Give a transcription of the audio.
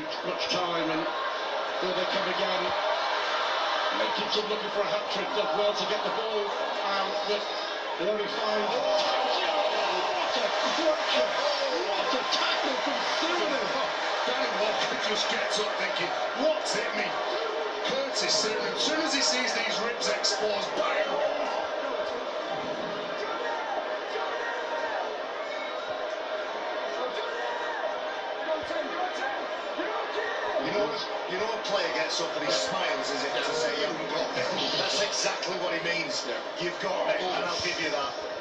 much time and will they come again? Makinson looking for a hat trick, does well to get the ball and but they only find. Oh, what a crutcher! What a tackle from Sironen! Danny Walker just gets up thinking, what's hit me? Curtis Sironen, as soon as he sees these ribs exposed, bang! You know, you know, a player gets up and he smiles as if to say, "You haven't got me." That's exactly what he means. You've got me, and I'll give you that.